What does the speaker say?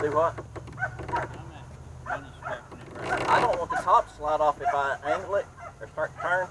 Do what? I don't want the top to slide off if I angle it or start to turn.